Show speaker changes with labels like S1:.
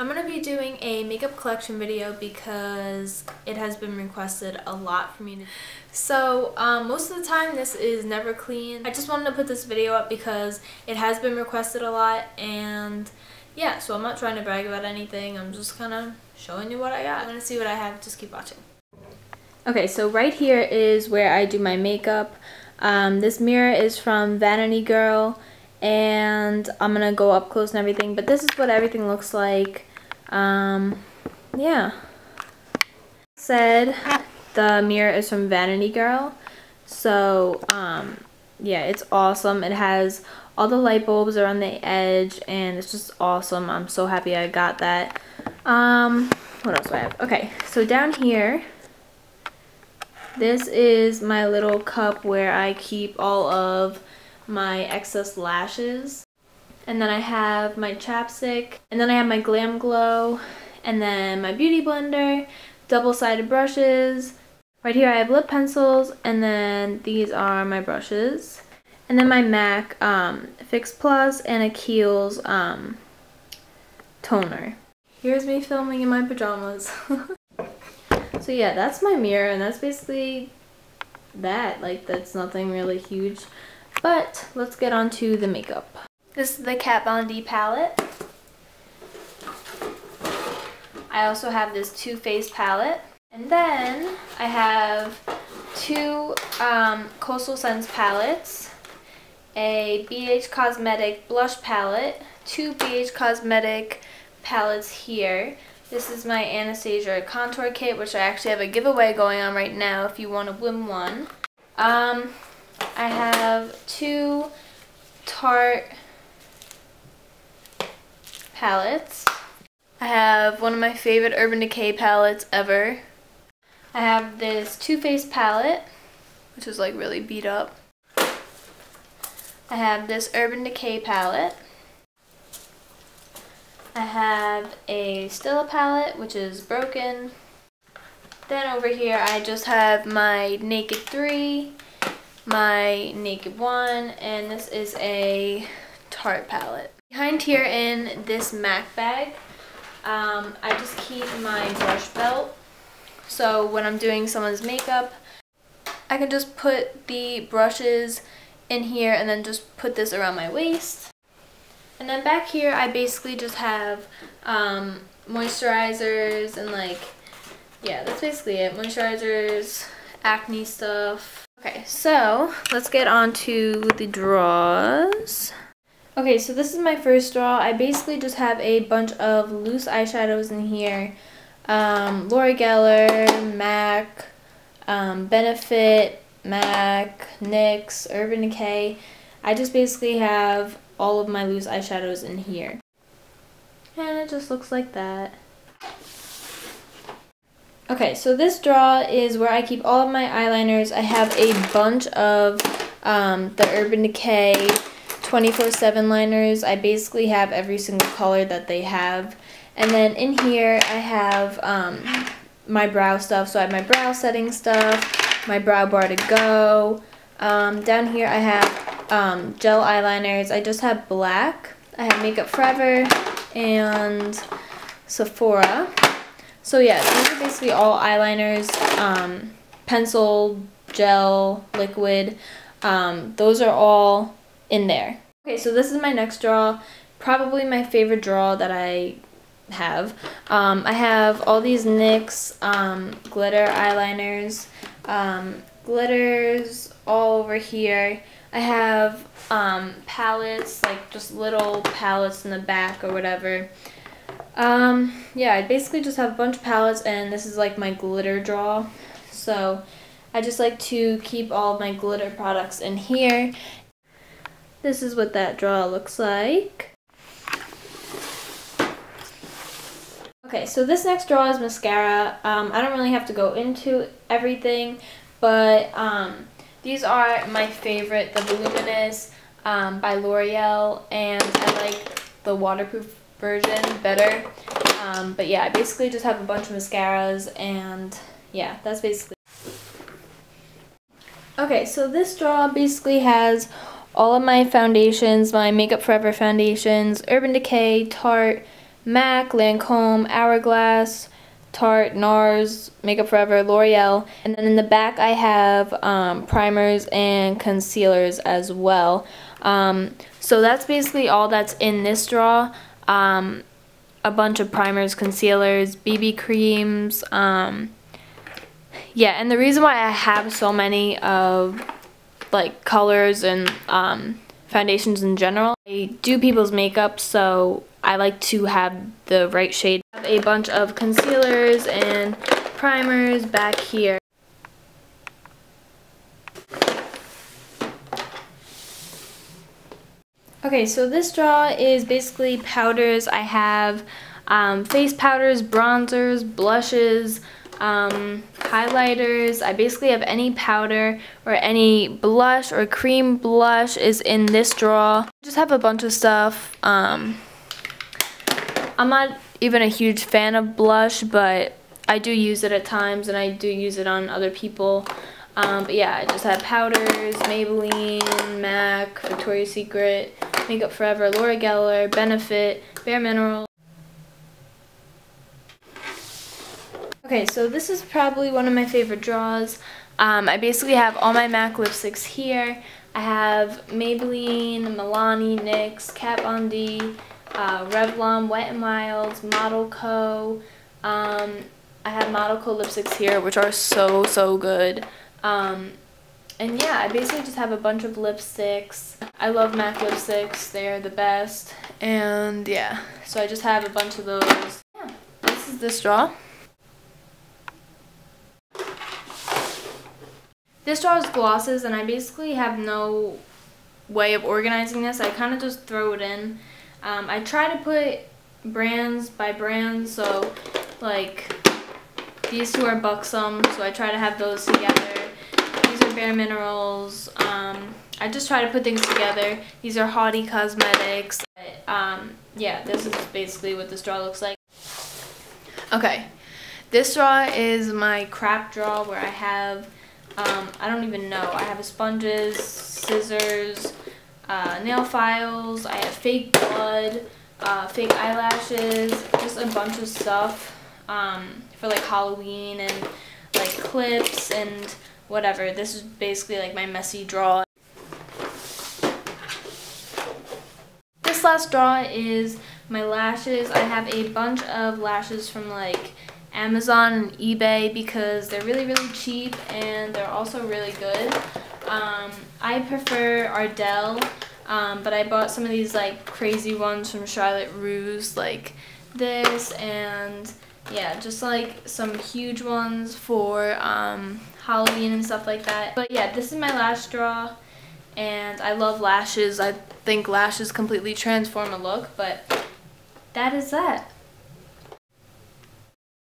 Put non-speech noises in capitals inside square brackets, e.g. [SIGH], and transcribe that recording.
S1: I'm going to be doing a makeup collection video because it has been requested a lot for me So um, most of the time this is never clean. I just wanted to put this video up because it has been requested a lot and yeah, so I'm not trying to brag about anything. I'm just kind of showing you what I got. I'm going to see what I have. Just keep watching. Okay, so right here is where I do my makeup. Um, this mirror is from Vanity Girl and I'm gonna go up close and everything but this is what everything looks like um, yeah. Said the mirror is from Vanity Girl. So um, yeah it's awesome. It has all the light bulbs around the edge and it's just awesome. I'm so happy I got that. Um, what else do I have? Okay so down here this is my little cup where I keep all of my excess lashes. And then I have my chapstick. And then I have my Glam Glow. And then my Beauty Blender. Double-sided brushes. Right here I have lip pencils. And then these are my brushes. And then my MAC um, Fix Plus and a Kiehl's um, toner. Here's me filming in my pajamas. [LAUGHS] so yeah, that's my mirror and that's basically that. Like that's nothing really huge. But let's get on to the makeup. This is the Kat Von D palette. I also have this Too Faced palette. And then I have two um, Coastal Scents palettes, a BH Cosmetic blush palette, two BH Cosmetic palettes here. This is my Anastasia contour kit, which I actually have a giveaway going on right now if you want to win one. Um, I have two Tarte palettes. I have one of my favorite Urban Decay palettes ever. I have this Too Faced palette, which is like really beat up. I have this Urban Decay palette. I have a Stila palette, which is broken. Then over here I just have my Naked 3 my Naked One, and this is a Tarte palette. Here in this MAC bag, um, I just keep my brush belt. So when I'm doing someone's makeup, I can just put the brushes in here and then just put this around my waist. And then back here, I basically just have um, moisturizers and like, yeah, that's basically it. Moisturizers, acne stuff, Okay, so let's get on to the draws. Okay, so this is my first draw. I basically just have a bunch of loose eyeshadows in here. Um, Laura Geller, MAC, um, Benefit, MAC, NYX, Urban Decay. I just basically have all of my loose eyeshadows in here. And it just looks like that. Okay, so this draw is where I keep all of my eyeliners. I have a bunch of um, the Urban Decay 24-7 liners. I basically have every single color that they have. And then in here I have um, my brow stuff. So I have my brow setting stuff, my brow bar to go. Um, down here I have um, gel eyeliners. I just have black. I have Makeup Forever and Sephora. So yeah, these are basically all eyeliners, um, pencil, gel, liquid. Um, those are all in there. Okay, so this is my next draw. Probably my favorite draw that I have. Um, I have all these NYX um, glitter eyeliners, um, glitters all over here. I have um, palettes, like just little palettes in the back or whatever. Um, yeah, I basically just have a bunch of palettes and this is like my glitter draw. So I just like to keep all my glitter products in here. This is what that draw looks like. Okay, so this next draw is mascara. Um, I don't really have to go into everything, but um, these are my favorite, the Voluminous um, by L'Oreal, and I like the waterproof version better. Um, but yeah, I basically just have a bunch of mascaras and yeah, that's basically Okay, so this draw basically has all of my foundations, my Makeup Forever foundations, Urban Decay, Tarte, MAC, Lancome, Hourglass, Tarte, NARS, Makeup Forever, L'Oreal. And then in the back I have um, primers and concealers as well. Um, so that's basically all that's in this drawer. Um, a bunch of primers, concealers, BB creams. Um, yeah, and the reason why I have so many of like colors and um, foundations in general, I do people's makeup, so I like to have the right shade. I have a bunch of concealers and primers back here. Okay, so this drawer is basically powders. I have um, face powders, bronzers, blushes, um, highlighters. I basically have any powder or any blush or cream blush is in this drawer. Just have a bunch of stuff. Um, I'm not even a huge fan of blush, but I do use it at times and I do use it on other people. Um, but yeah, I just have powders, Maybelline, MAC, Victoria's Secret, Makeup Forever, Laura Geller, Benefit, Bare Mineral. Okay, so this is probably one of my favorite draws. Um, I basically have all my MAC lipsticks here. I have Maybelline, Milani, NYX, Kat Von D, uh, Revlon, Wet n Wild, Model Co. Um, I have Model Co lipsticks here, which are so, so good. Um, and yeah, I basically just have a bunch of lipsticks. I love MAC lipsticks. They're the best. And yeah, so I just have a bunch of those. Yeah, this is the straw. This drawer is glosses and I basically have no way of organizing this. I kind of just throw it in. Um, I try to put brands by brands, so like these two are Buxom, so I try to have those together. These are Bare Minerals. Um, I just try to put things together. These are Haughty Cosmetics. Um, yeah, this is basically what this drawer looks like. Okay, this drawer is my crap drawer where I have, um, I don't even know, I have sponges, scissors, uh, nail files, I have fake blood, uh, fake eyelashes, just a bunch of stuff um, for like Halloween and like clips and whatever. This is basically like my messy draw. This last draw is my lashes. I have a bunch of lashes from like Amazon and eBay because they're really really cheap and they're also really good. Um, I prefer Ardell, um, but I bought some of these like crazy ones from Charlotte Russe, like this and yeah, just like some huge ones for um, Halloween and stuff like that. But yeah, this is my lash draw and I love lashes. I think lashes completely transform a look, but that is that.